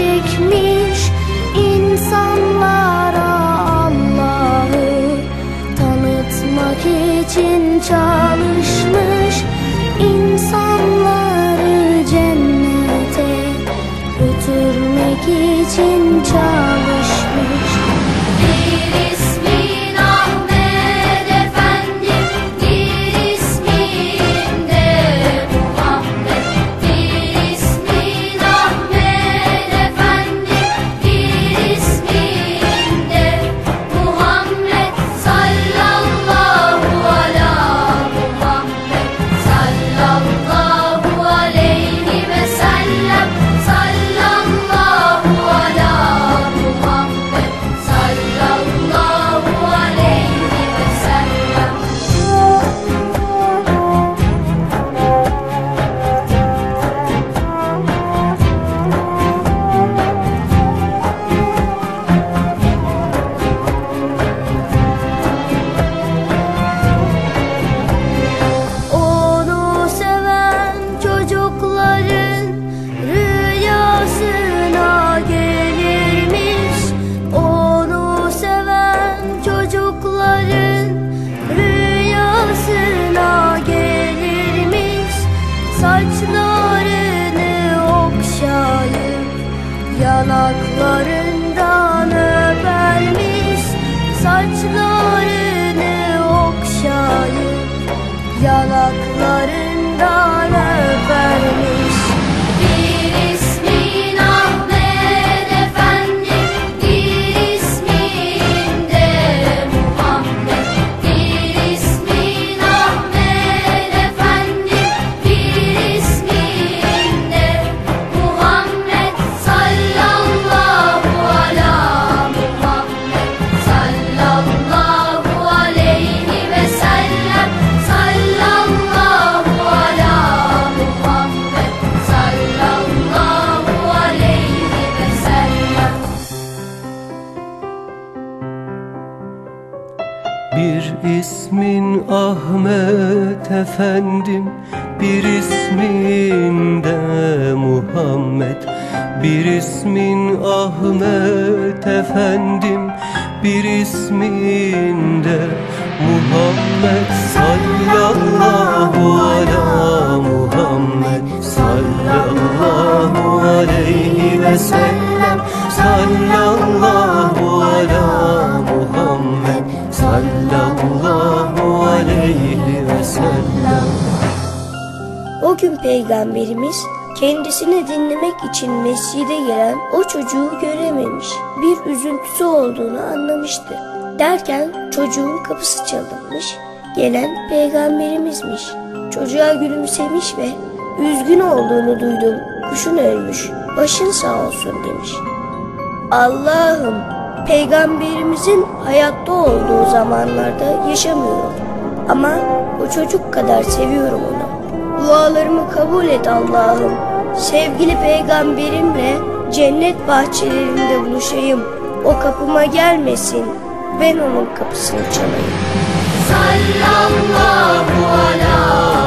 çekmiş insanlara Allah'ı tanıtmak için çalışmış insanları cennete götürmek için çalışmış yanaklarından öpermiş Saçlarını okşayıp yanaklarından öpermiş Bir ismin Ahmet efendim Bir ismin de Muhammed. Bir ismin Ahmet efendim Bir ismin de Muhammed. Sallallahu ala Muhammed. Sallallahu aleyhi ve sellem. Sallallahu ala O gün peygamberimiz kendisini dinlemek için mescide giren o çocuğu görememiş. Bir üzüntüsü olduğunu anlamıştı. Derken çocuğun kapısı çalınmış. Gelen peygamberimizmiş. Çocuğa gülümsemiş ve üzgün olduğunu duydum. Kuşun ölmüş. Başın sağ olsun demiş. Allah'ım peygamberimizin hayatta olduğu zamanlarda yaşamıyorum. Ama o çocuk kadar seviyorum onu. Dualarımı kabul et Allah'ım. Sevgili peygamberimle cennet bahçelerinde buluşayım. O kapıma gelmesin. Ben onun kapısını çalayım. Sallallahu ala